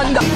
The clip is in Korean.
한다.